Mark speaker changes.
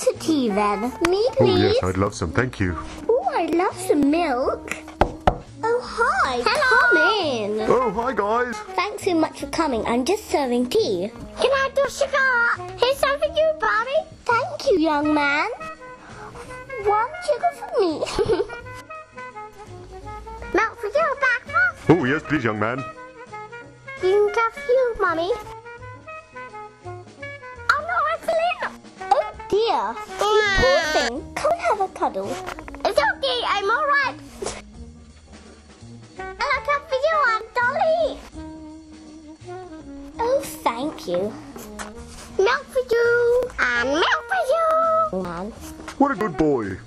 Speaker 1: some tea then. Me, please.
Speaker 2: Oh, yes, I'd love some. Thank you.
Speaker 1: Oh, I'd love some milk. Oh, hi. Hello. Come in.
Speaker 2: Oh, hi, guys.
Speaker 1: Thanks so much for coming. I'm just serving tea. Can I do sugar? Here's some for you, Bobby. Thank you, young man. One sugar for me. Milk for you, breakfast.
Speaker 2: Oh, yes, please, young man.
Speaker 1: You got you, Mummy. Oh dear. You poor ah. thing. Come have a cuddle. It's okay, I'm alright. And a cup for you, Aunt Dolly. Oh, thank you. Milk for you. And milk for you. Man.
Speaker 2: What a good boy.